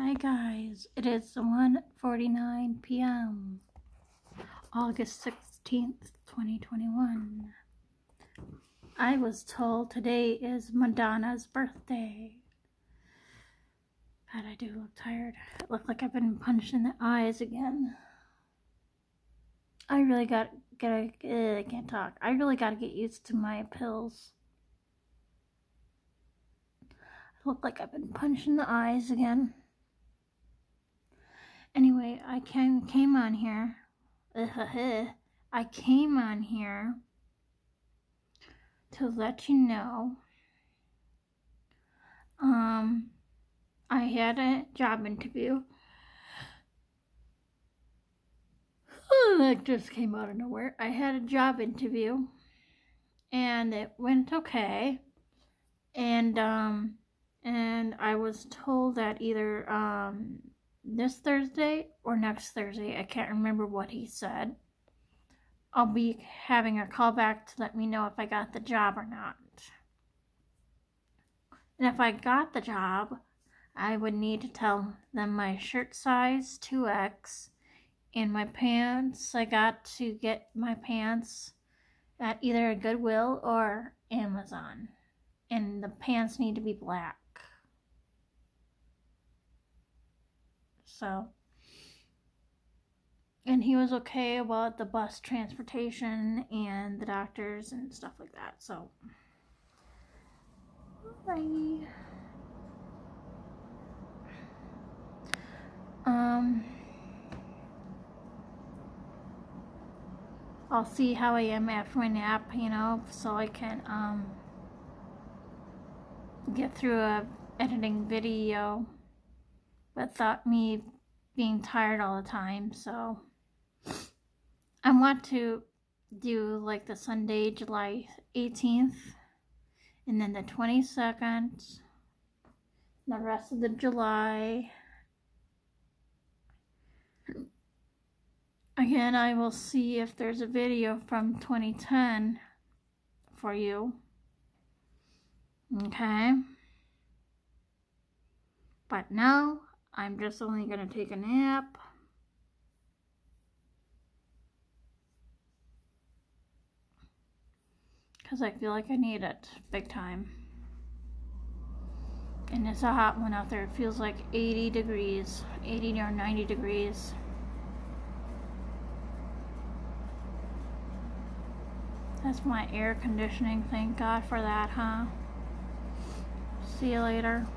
Hi guys, it is 1.49 p.m. August 16th, 2021. I was told today is Madonna's birthday. But I do look tired. I look like I've been punched in the eyes again. I really got gotta uh, I can't talk. I really gotta get used to my pills. I look like I've been punched in the eyes again. Anyway, I came came on here. I came on here to let you know. Um, I had a job interview. that just came out of nowhere. I had a job interview and it went okay. And um and I was told that either um this Thursday or next Thursday, I can't remember what he said. I'll be having a call back to let me know if I got the job or not. And if I got the job, I would need to tell them my shirt size 2X and my pants. I got to get my pants at either a Goodwill or Amazon. And the pants need to be black. So, and he was okay about the bus transportation and the doctors and stuff like that. So, bye. Um, I'll see how I am after my nap, you know, so I can um get through a editing video without me being tired all the time. So I want to do like the Sunday, July 18th, and then the 22nd, the rest of the July. Again, I will see if there's a video from 2010 for you. Okay. But now, I'm just only going to take a nap. Because I feel like I need it big time. And it's a hot one out there. It feels like 80 degrees, 80 or 90 degrees. That's my air conditioning. Thank God for that, huh? See you later.